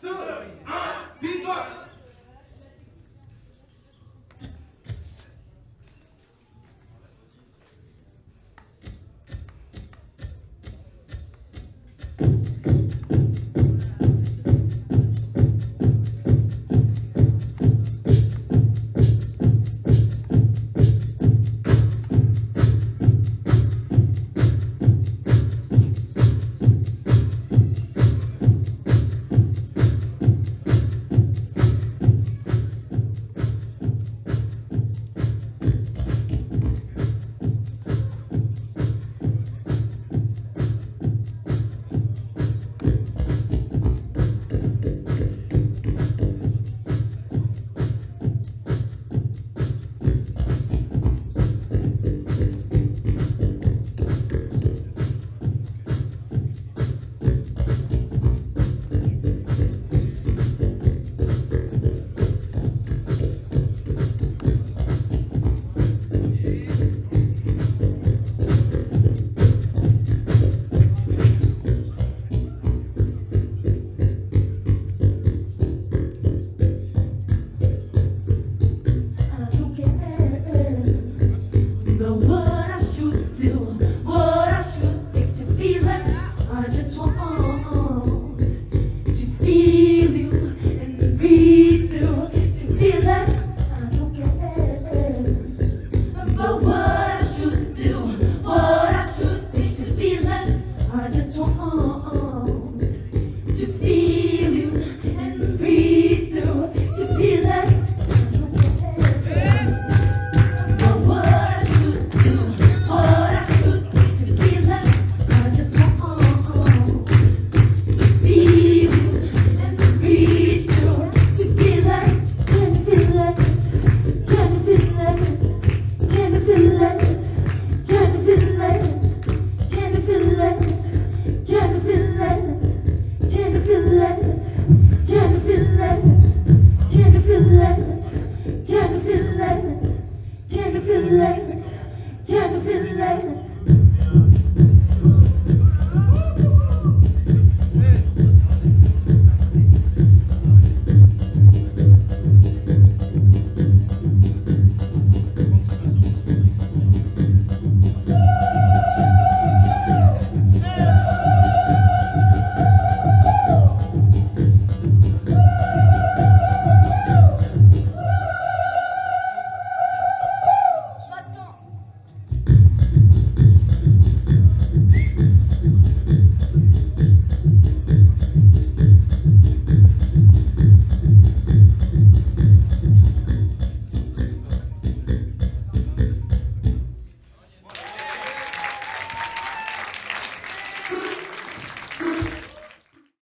Two, un, beatbox. Jennifer Levant, Jennifer Levant, Jennifer Levant.